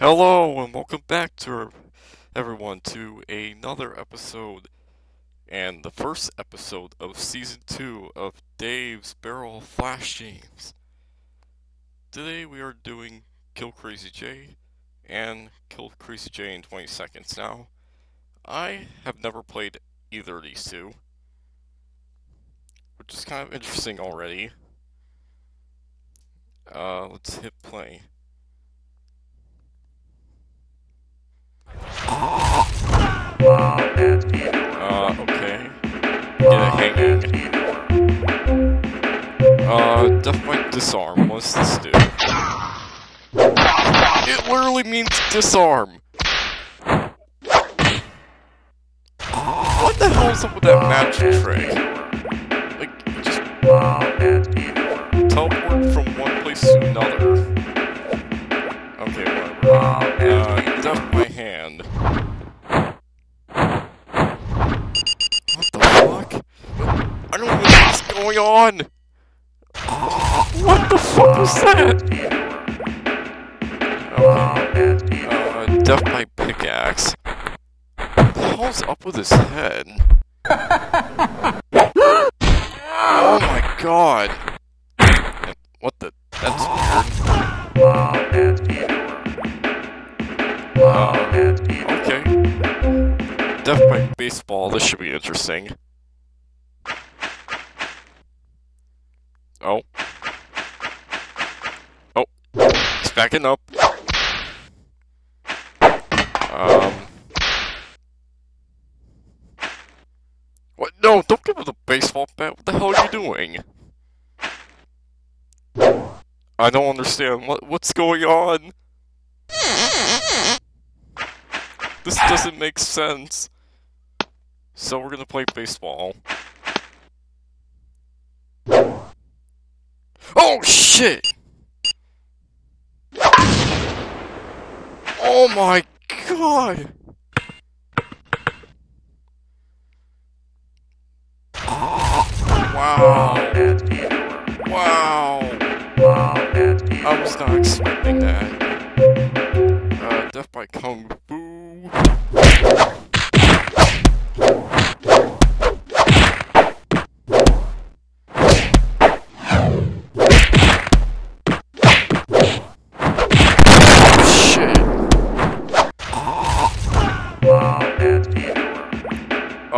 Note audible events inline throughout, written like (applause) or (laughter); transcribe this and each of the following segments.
Hello and welcome back to everyone to another episode and the first episode of season 2 of Dave's Barrel Flash Games. Today we are doing Kill Crazy Jay and Kill Crazy Jay in 20 seconds. Now, I have never played either of these two, which is kind of interesting already. Uh, let's hit play. Uh, okay. Get a hanging. Uh, Death by Disarm. What's this do? It literally means disarm. What the hell is up with that magic trick? Like, just teleport from one place to another. Going on! What the fuck was that? Okay. Uh, death by pickaxe. What the hell's up with his head? oh my god! What the? That's weird. Uh, okay. Death by baseball, this should be interesting. Oh. Oh. He's backing up. Um. What? No, don't give him the baseball bat. What the hell are you doing? I don't understand. What what's going on? This doesn't make sense. So we're gonna play baseball. Oh shit! Oh my god! Wow! Wow! I was not expecting that. Uh, death by Kung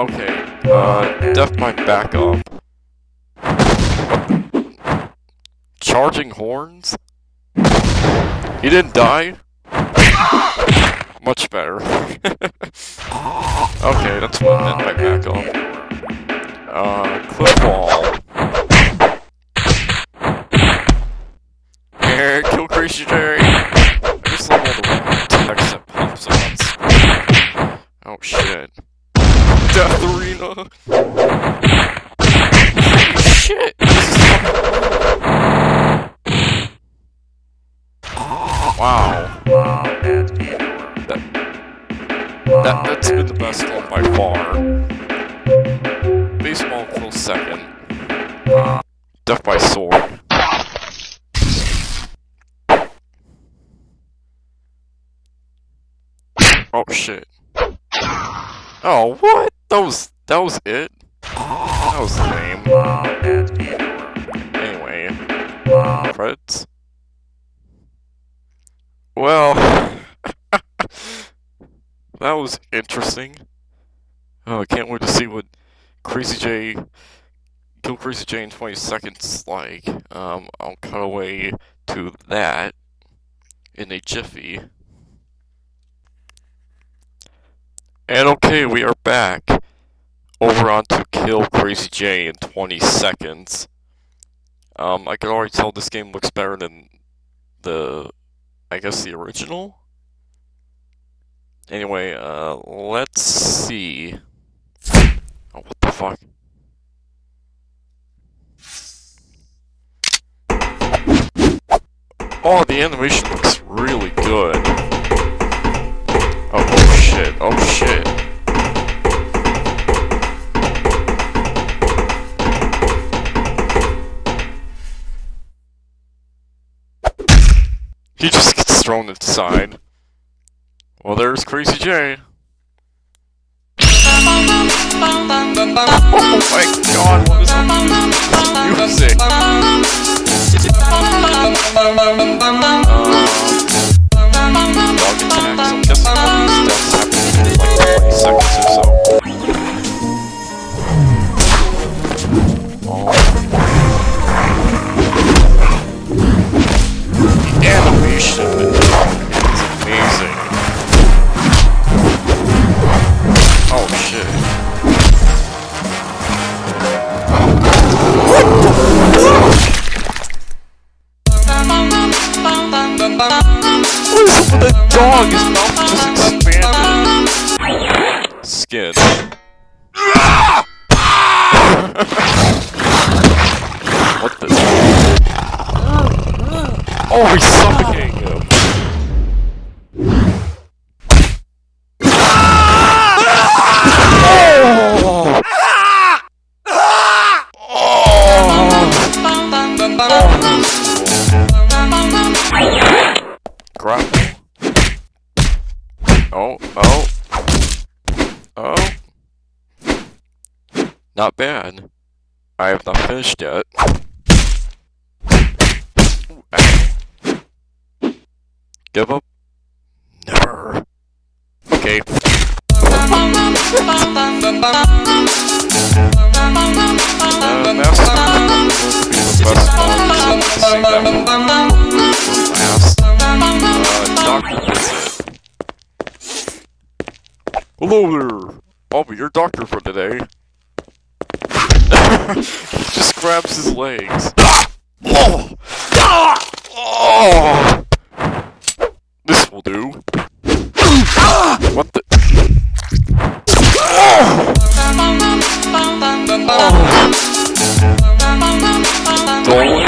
Okay, uh, death by backup. Charging horns? He didn't die? Much better. (laughs) okay, that's one meant by backup. Uh, cliff wall. Here, kill Crazy Jerry. I just love all the random text that pops up on screen. Oh shit. Death Arena! Holy shit! Is Wow. That, that, that's been the best one by far. Baseball close second. Death by sword. Oh shit. Oh, what? Was, that was it? That was lame. Anyway. Credits? Well, (laughs) that was interesting. Oh, I can't wait to see what Crazy Jay, Kill Crazy Jay in 20 seconds like. Um, I'll cut away to that in a jiffy. And okay, we are back over on to Kill Crazy Jay in 20 seconds. Um, I can already tell this game looks better than the I guess the original? Anyway, uh, let's see. Oh, what the fuck? Oh, the animation looks really good. Oh, oh shit, oh shit. He just gets thrown aside. Well, there's Crazy Jay. Oh my god, what is music? Uh, dog attacks. I'm guessing all these deaths happen in like 20 seconds or so. What is up with that dog? His mouth just expanded. Skin. what the? Oh, he's suffocating him. I have not finished yet. Ow. Eh. Give up? Never. Okay. Hello there! I'll be your doctor for today. He just grabs his legs. Oh! Oh! This will do. What the? Oh! Oh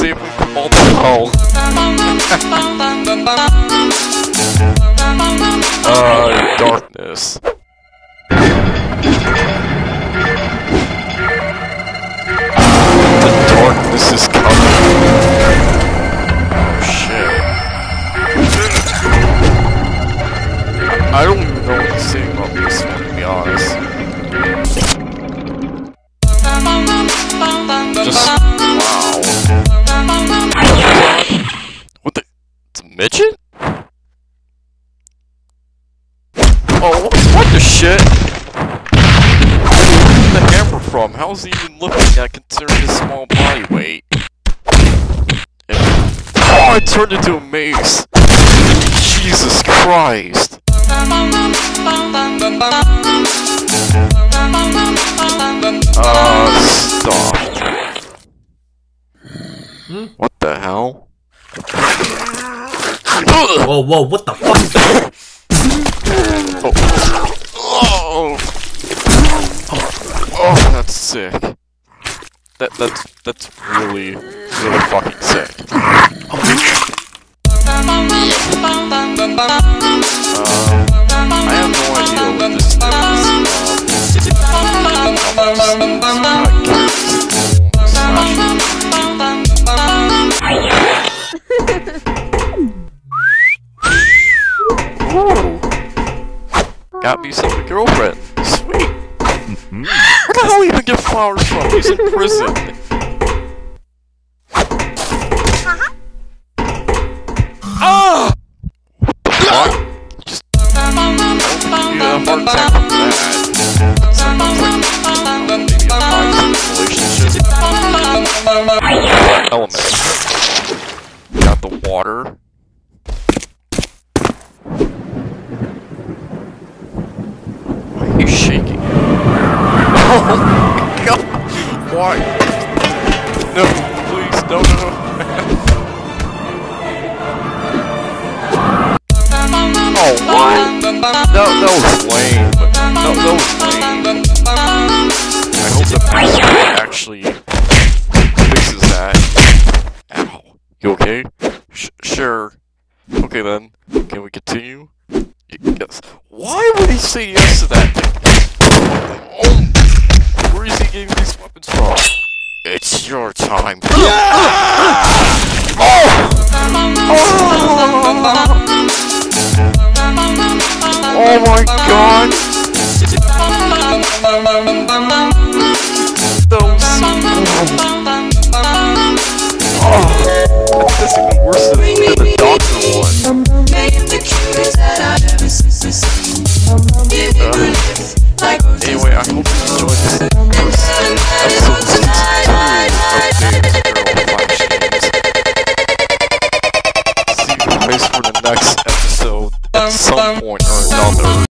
all the hell. Uh darkness. The darkness is coming. How's he even looking at considering his small body weight? And- oh, it turned into a mace! Jesus Christ! Uh, stop. What the hell? Whoa, whoa, what the fuck? That's that's really really fucking sick. (laughs) Oh, from? He's in prison. Ah! What from that. Got the water. Shaking? (laughs) Why? No, please, (laughs) oh, no, no, oh, what? That, that was lame. No, that was lame. I hope the master actually fixes that. Ow. You okay? Sh- sure. Okay then. Can we continue? Yes. Why would he say yes to that? Oh, where is he getting these weapons from? It's your time. Oh! Oh my god! (laughs)